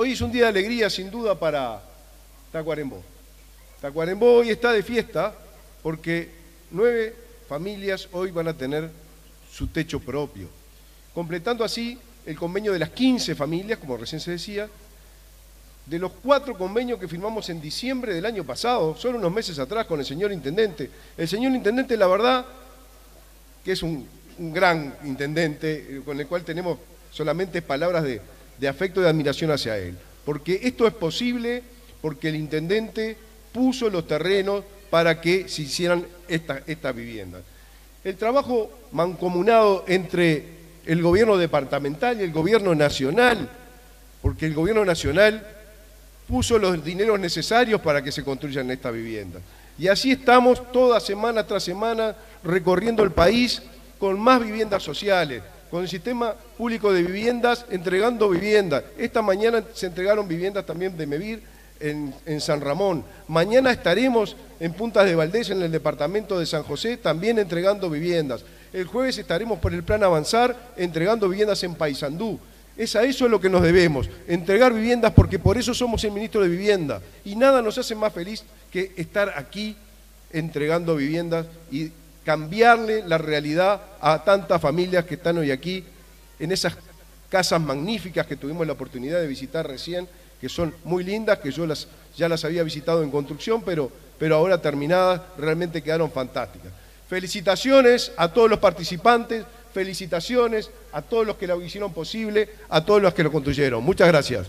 Hoy es un día de alegría, sin duda, para Tacuarembó. Tacuarembó hoy está de fiesta porque nueve familias hoy van a tener su techo propio, completando así el convenio de las 15 familias, como recién se decía, de los cuatro convenios que firmamos en diciembre del año pasado, solo unos meses atrás, con el señor intendente. El señor intendente, la verdad, que es un, gran intendente, eh, con el cual tenemos solamente palabras de, afecto y de admiración hacia él. Porque esto es posible porque el intendente puso los terrenos para que se hicieran estas esta viviendas. El trabajo mancomunado entre el gobierno departamental y el gobierno nacional, porque el gobierno nacional puso los dineros necesarios para que se construyan estas viviendas. Y así estamos toda semana tras semana recorriendo el país con más viviendas sociales, con el sistema público de viviendas entregando viviendas. Esta mañana se entregaron viviendas también de Mevir en, San Ramón. Mañana estaremos en Puntas de Valdés, en el departamento de San José, también entregando viviendas. El jueves estaremos por el plan Avanzar entregando viviendas en Paysandú. Es a eso lo que nos debemos, entregar viviendas porque por eso somos el ministro de Vivienda. Y nada nos hace más feliz que estar aquí entregando viviendas y cambiarle la realidad a tantas familias que están hoy aquí en esas casas magníficas que tuvimos la oportunidad de visitar recién, que son muy lindas, que yo las, ya las había visitado en construcción, pero, pero ahora terminadas realmente quedaron fantásticas. Felicitaciones a todos los participantes, felicitaciones a todos los que lo hicieron posible, a todos los que lo construyeron. Muchas gracias.